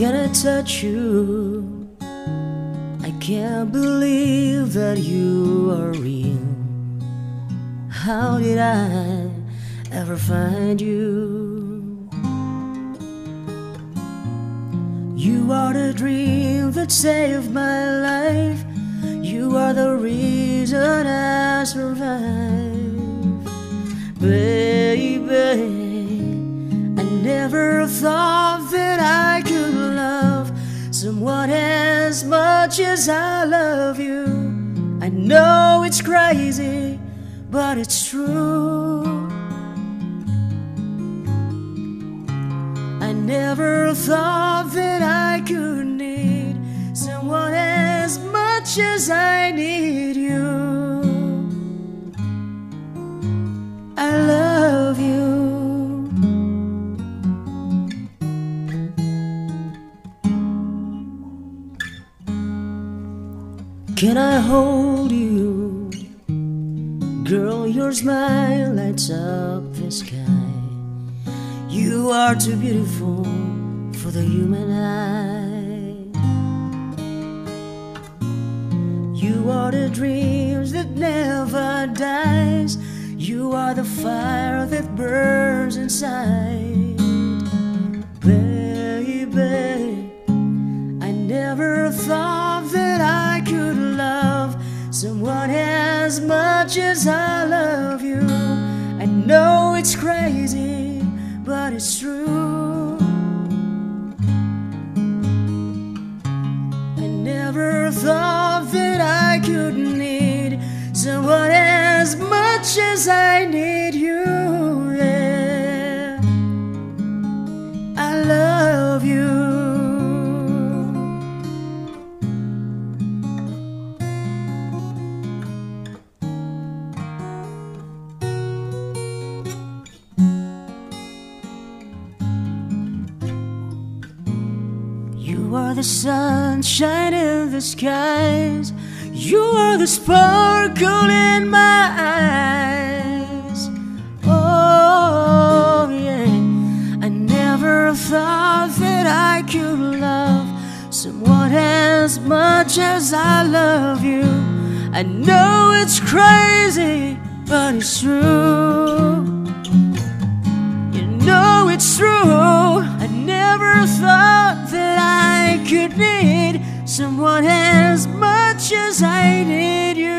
Can I touch you? I can't believe that you are real. How did I ever find you? You are the dream that saved my life. You are the reason I survive. Baby, I never thought someone as much as I love you. I know it's crazy, but it's true. I never thought Can I hold you? Girl, your smile lights up the sky. You are too beautiful for the human eye. You are the dreams that never dies. You are the fire that burns inside. Someone as much as I love you. I know it's crazy, but it's true. I never thought that I could need someone as much as I need you. You are the sunshine in the skies. You are the sparkle in my eyes. Oh, yeah. I never thought that I could love someone as much as I love you. I know it's crazy, but it's true. someone as much as I did you.